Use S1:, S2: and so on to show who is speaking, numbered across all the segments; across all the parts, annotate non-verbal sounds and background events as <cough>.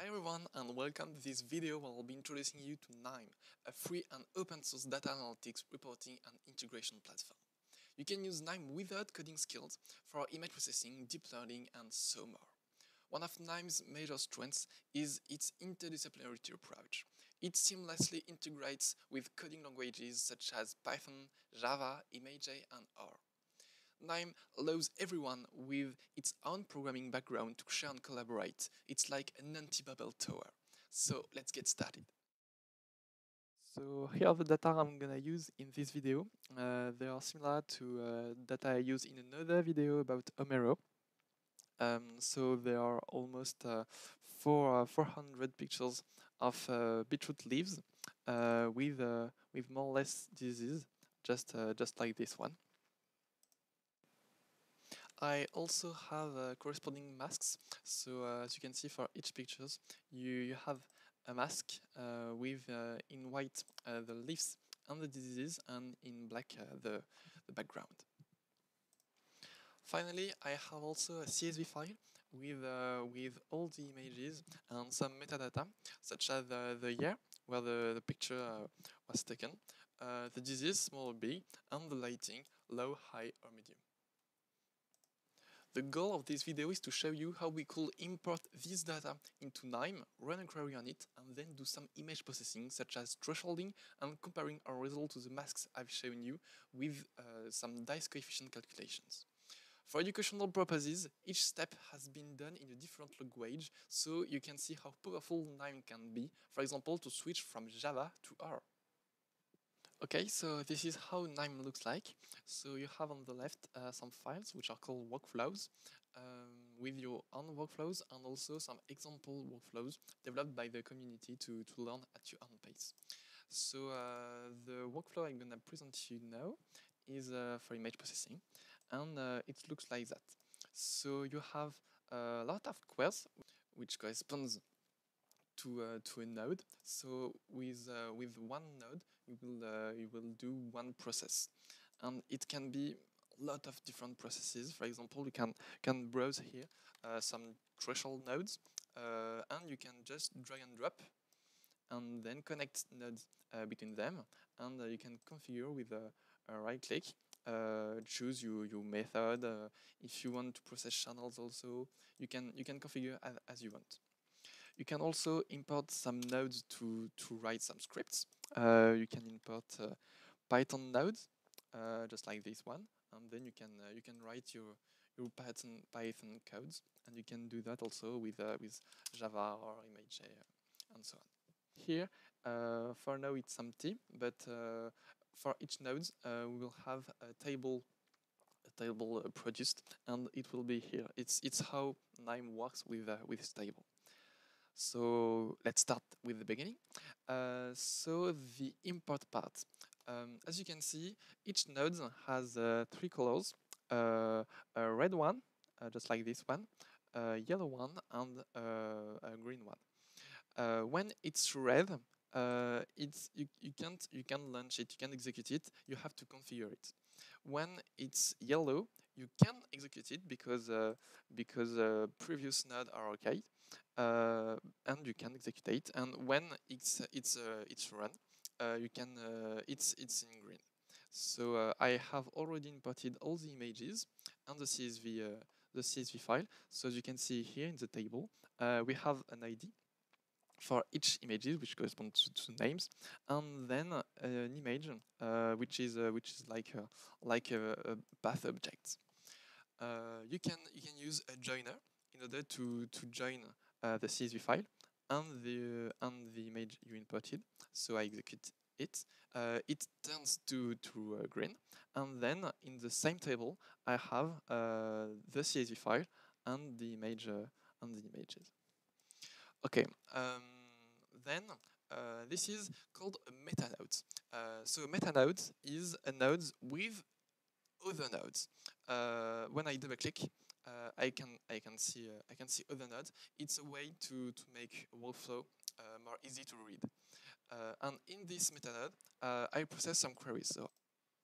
S1: Hi everyone and welcome to this video where I'll be introducing you to KNIME, a free and open source data analytics, reporting and integration platform. You can use KNIME without coding skills for image processing, deep learning and so more. One of KNIME's major strengths is its interdisciplinarity approach. It seamlessly integrates with coding languages such as Python, Java, ImageJ and R. KNIME allows everyone with its own programming background to share and collaborate. It's like an anti-Babel tower. So let's get started. So here are the data I'm gonna use in this video. Uh, they are similar to uh, data I used in another video about Omero. Um, so there are almost uh, four, uh, 400 pictures of uh, beetroot leaves uh, with, with more or less disease, just, just like this one. I also have uh, corresponding masks. So uh, as you can see for each pictures, you, you have a mask uh, with uh, in white uh, the leaves and the diseases and in black uh, the, the background. Finally, I have also a CSV file with, with all the images and some metadata, such as the year where the, the picture was taken, the disease, small big, and the lighting, low, high, or medium. The goal of this video is to show you how we could import this data into KNIME, run a query on it, and then do some image processing such as thresholding and comparing our result to the masks I've shown you with uh, some dice coefficient calculations. For educational purposes, each step has been done in a different language, so you can see how powerful KNIME can be, for example, to switch from Java to R. Okay, so this is how KNIME looks like. So you have on the left uh, some files which are called workflows um, with your own workflows and also some example workflows developed by the community to, to learn at your own pace. So uh, the workflow I'm going to present you now is uh, for image processing and uh, it looks like that. So you have a lot of queries which corresponds to uh, to a node. So with uh, with one node, you will uh, you will do one process, and it can be a lot of different processes. For example, you can can browse here uh, some threshold nodes, uh, and you can just drag and drop, and then connect nodes uh, between them, and you can configure with a, a right click. choose your, your method. if you want to process channels, also you can you can configure as, as you want. You can also import some nodes to, to write some scripts. Uh, you can import uh, Python nodes, uh, just like this one, and then you can uh, you can write your your Python Python codes, and you can do that also with uh, with Java or ImageJ and so on. Here, for now it's empty, but for each node we will have a table a table produced, and it will be here. It's it's how KNIME works with with this table. So let's start with the beginning. Uh, so the import part. Um, as you can see, each node has uh, three colors. Uh, a red one, uh, just like this one, a yellow one, and uh, a green one. Uh, when it's red, Uh, it's you, you can't you can't launch it, you can't execute it. You have to configure it. When it's yellow, you can execute it because uh, because uh, previous nodes are okay uh, and you can execute it. And when it's it's uh, it's run, uh, you can it's it's in green. So I have already imported all the images and the CSV the CSV file. So as you can see here in the table, we have an ID for each images which correspond to, to names and then uh, an image uh, which is uh, which is like a, like a, a path object you can you can use a joiner in order to to join uh, the CSV file and the and the image you imported. So I execute it. Uh, it turns to to uh, green, and then in the same table I have uh, the CSV file and the image uh, and the images. Okay. Um, then uh, this is called a meta node. so a meta node is a node with other nodes. when I double click, uh, I can I can see uh, I can see other nodes. It's a way to to make workflow uh, more easy to read. and in this meta node, I process some queries. So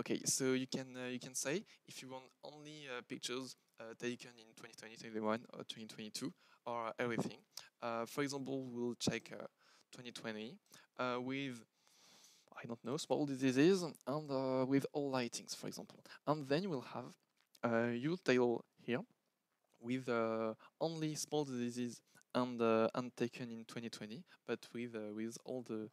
S1: Okay, so you can uh, you can say if you want only uh, pictures uh, taken in 2020, 2021, or 2022, or everything. Uh, for example, we'll check uh, 2020 uh, with I don't know small diseases and uh, with all lightings, for example, and then you will have a uh, table here with uh, only small diseases and uh, and taken in 2020, but with uh, with all the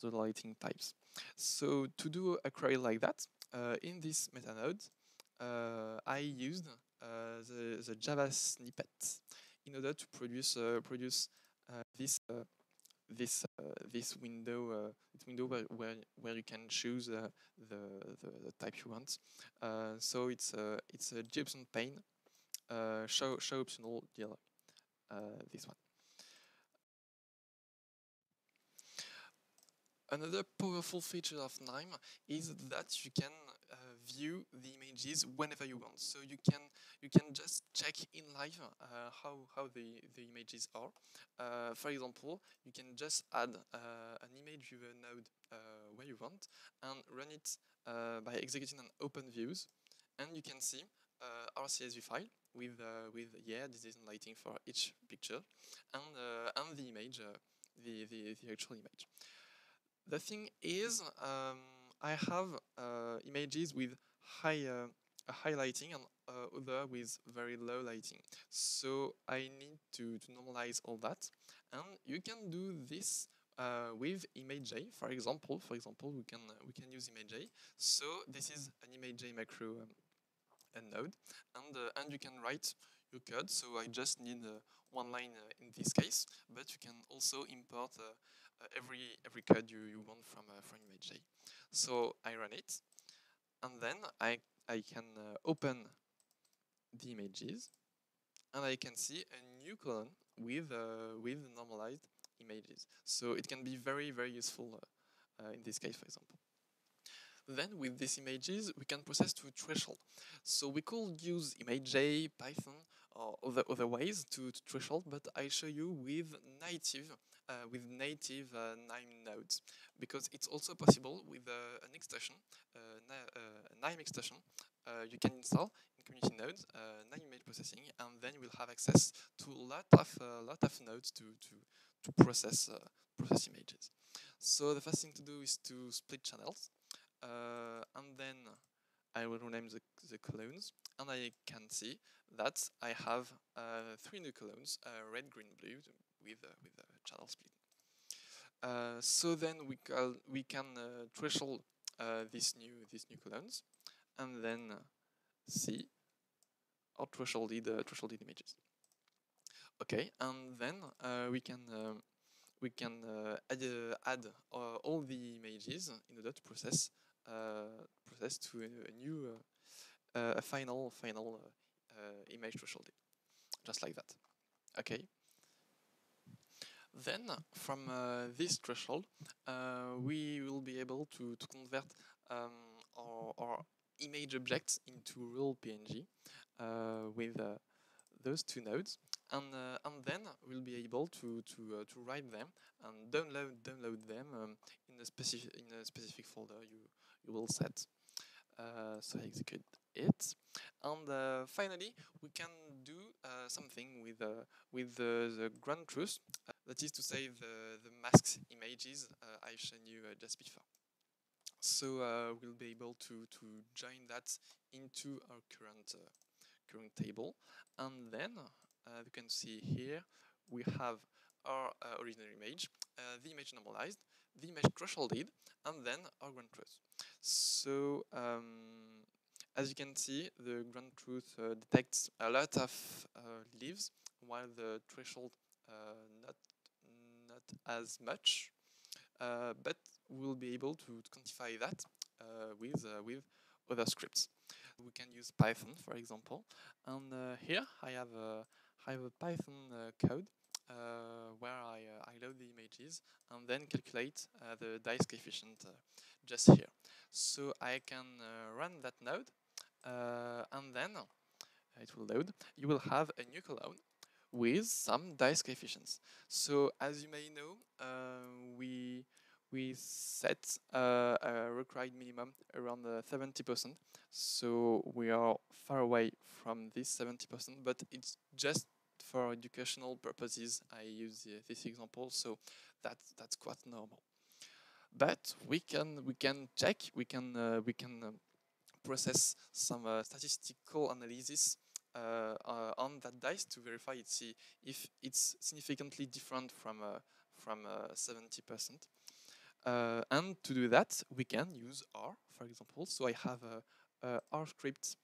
S1: the lighting types. So to do a query like that, uh, in this meta node, uh, I used uh, the, the Java snippet in order to produce produce this this uh, this window uh, this window where, where where you can choose uh, the, the, the type you want. so it's a it's a JSON pane show show optional dialog. this one. Another powerful feature of KNIME is that you can view the images whenever you want. So you can you can just check in live uh, how how the the images are. Uh, for example, you can just add uh, an image viewer node uh, where you want and run it uh, by executing an open views, and you can see our CSV file with with yeah this is lighting for each picture and and the image the, the the actual image. The thing is, um, I have uh, images with high uh, highlighting and uh, other with very low lighting. So I need to, to normalize all that. And you can do this uh, with ImageJ, for example. For example, we can uh, we can use ImageJ. So this is an ImageJ macro um, a node, and uh, and you can write your code. So I just need one line in this case, but you can also import every every code you, you want from uh, from ImageJ. So I run it, and then I I can uh, open the images, and I can see a new column with with normalized images. So it can be very very useful in this case, for example. Then with these images, we can process to threshold. So we could use ImageJ, Python, or other, other ways to, to threshold, but I show you with native uh, with native uh, KNIME nodes because it's also possible with uh, an extension, uh, uh, a KNIME extension. Uh, you can install in community nodes KNIME image processing, and then you will have access to a lot of lot of nodes to to to process process images. So the first thing to do is to split channels, and then I will rename the, the clones and I can see that I have uh, three new clones, uh, red, green, blue, with uh, with a channel split. Uh, so then we can we can uh, threshold these new these new clones, and then see our thresholded thresholded images. Okay, and then we can we can uh, add, uh, add uh, all the images in order to process process to a, a new a final final image thresholded, just like that. Okay. Then, from uh, this threshold, uh, we will be able to, to convert um, our, our, image objects into real PNG uh, with those two nodes. And, and then we'll be able to, to, to write them and download, download them um, in, a specific, in a specific folder you, you will set. Uh, so I execute it. And uh, finally, we can do uh, something with with the, ground truth. that is to say, the, the masked images I've shown you just before. So we'll be able to, to join that into our current current table. And then uh, you can see here we have our uh, original image, uh, the image normalized, the image thresholded, and then our ground truth. So um, as you can see, the ground truth uh, detects a lot of uh, leaves, while the threshold uh, not not as much. Uh, but we'll be able to, quantify that uh, with with other scripts. We can use Python, for example, and here I have a I have a Python code Uh, where I, uh, I load the images and then calculate uh, the dice coefficient uh, just here. So I can uh, run that node and then it will load. You will have a new column with some dice coefficients. So as you may know, we we set uh, a required minimum around 70%. So we are far away from this 70%, but it's just for educational purposes. I use uh, this example, so that's that's quite normal. But we can we can check we can uh, we can um, process some uh, statistical analysis uh, uh, on that dice to verify it, see if it's significantly different from uh, from 70%. and to do that, we can use R, for example. So I have a, a R script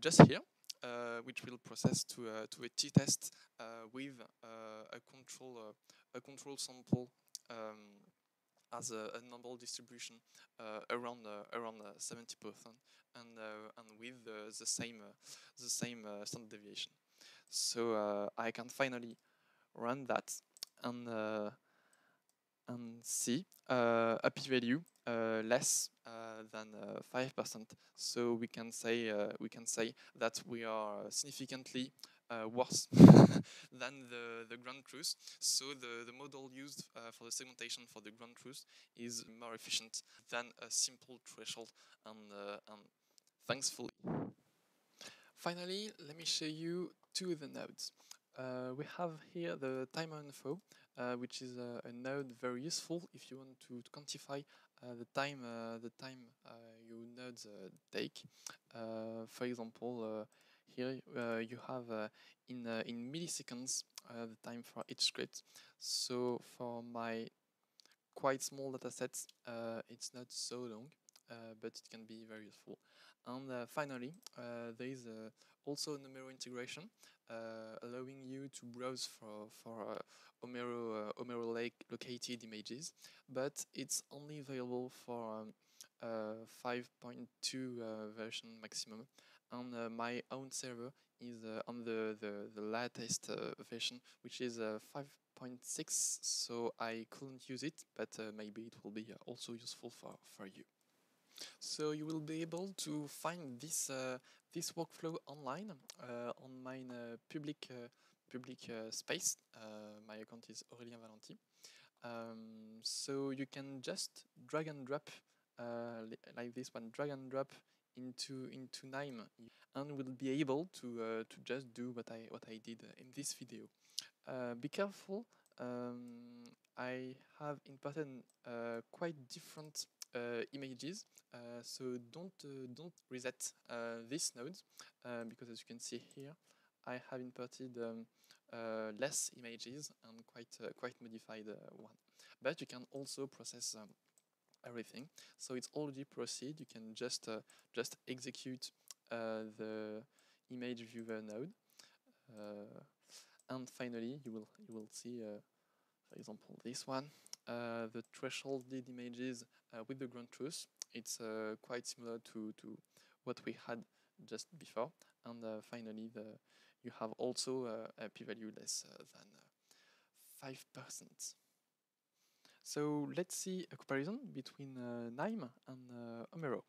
S1: just here, which will process to to a t-test with a control a control sample um, as a, a, normal distribution uh, around uh, around 70% and uh, and with the same the same standard deviation. So I can finally run that and and see uh, a p-value uh, less uh, than five percent. So we can say we can say that we are significantly uh, worse <laughs> than the, the ground truth. So the, the model used uh, for the segmentation for the ground truth is more efficient than a simple threshold and, uh, and thankfully. Finally, let me show you two of the nodes. Uh, we have here the timer info, uh, Uh, which is a, a, node very useful if you want to, to quantify uh, the time uh, the time your nodes take. for example, here uh, you have uh, in uh, in milliseconds the time for each script. So for my quite small data sets, it's not so long, but it can be very useful. And finally, there is also an Omero integration, allowing you to browse for for Omero Omero Lake located images, but it's only available for um, uh, 5.2 uh, version maximum and uh, my own server is uh, on the, the, the latest uh, version, which is 5.6, so I couldn't use it, but maybe it will be also useful for, for you. So you will be able to find this this workflow online on my public public space. my account is Aurélien Valentin. Um, so you can just drag and drop uh, like this one, drag and drop into into KNIME and will be able to uh, to just do what I what I did in this video. Uh, be careful. Um, I have imported uh, quite different uh, images, uh, so don't uh, don't reset this node because as you can see here, I have imported um, less images and quite quite modified one. But you can also process um, everything. So it's already proceed. You can just uh, just execute uh, the image viewer node, uh, and finally you will you will see, uh, for example, this one, uh, the thresholded images uh, with the ground truth. It's quite similar to to what we had just before, and finally the you have also a p-value less than five percent. So let's see a comparison between uh, KNIME and uh, Omero.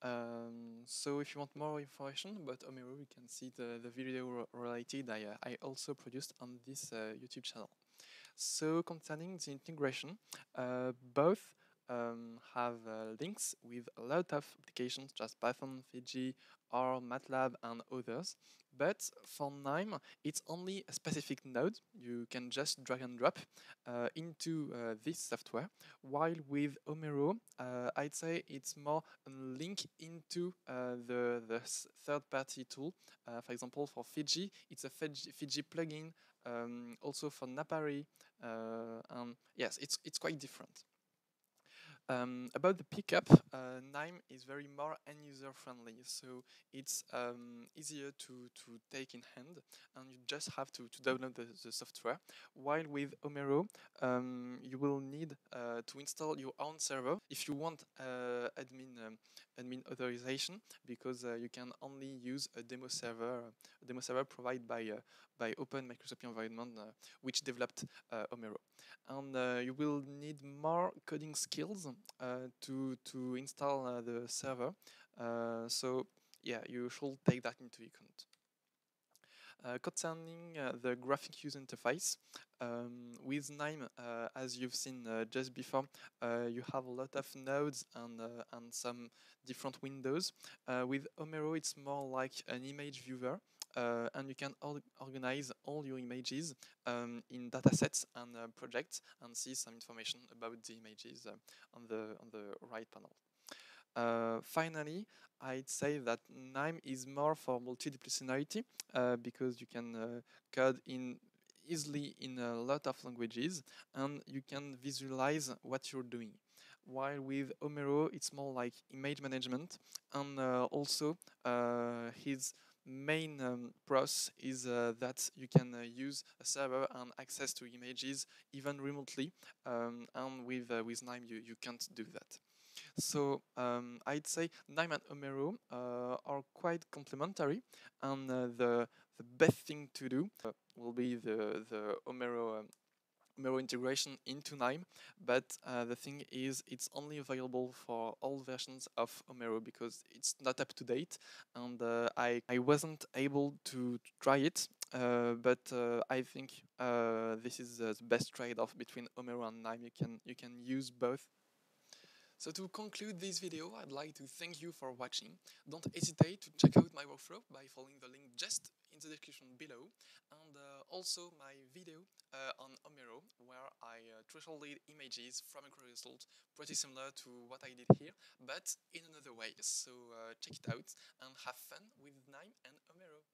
S1: Um, so if you want more information about Omero, you can see the, the video related I, uh, I also produced on this uh, YouTube channel. So concerning the integration, uh, both um, have uh, links with a lot of applications, just Python, Fiji, R, MATLAB, and others. But for KNIME, it's only a specific node. You can just drag and drop uh, into uh, this software. While with Omero, uh, I'd say it's more a link into uh, the, the third-party tool. Uh, for example, for Fiji, it's a Fiji, Fiji plugin. Um, also for Napari, and yes, it's it's quite different. Um, about the pickup, uh, KNIME is very more end-user friendly, so it's um, easier to, to take in hand, and you just have to, to download the, the software. While with Omero, um, you will need uh, to install your own server if you want uh, admin um, admin authorization, because uh, you can only use a demo server, a demo server provided by uh, by Open Microscopy Environment, uh, which developed Omero and uh, you will need more coding skills uh, to to install uh, the server. so yeah, you should take that into account. Uh, concerning uh, the graphic user interface, um, with KNIME, uh, as you've seen just before, you have a lot of nodes and, and some different windows. with Omero, it's more like an image viewer. Uh, and you can or organize all your images um, in datasets and uh, projects and see some information about the images uh, on the on the right panel. Uh, finally, I'd say that KNIME is more for multidisciplinarity uh, because you can uh, code in easily in a lot of languages and you can visualize what you're doing. While with Omero, it's more like image management and uh, also uh, his main um, pros is uh, that you can uh, use a server and access to images even remotely um, and with, uh, with KNIME you, you can't do that. So um, I'd say KNIME and Omero uh, are quite complementary, and uh, the the best thing to do uh, will be the the Omero. Um, integration into KNIME, but uh, the thing is it's only available for all versions of Omero because it's not up to date and uh, I, I wasn't able to try it uh, but uh, I think uh, this is the best trade-off between Omero and KNIME. You can you can use both so to conclude this video, I'd like to thank you for watching. Don't hesitate to check out my workflow by following the link just in the description below and uh, also my video uh, on Omero, where I uh, thresholded images from a result pretty similar to what I did here but in another way. So uh, check it out and have fun with KNIME and Omero.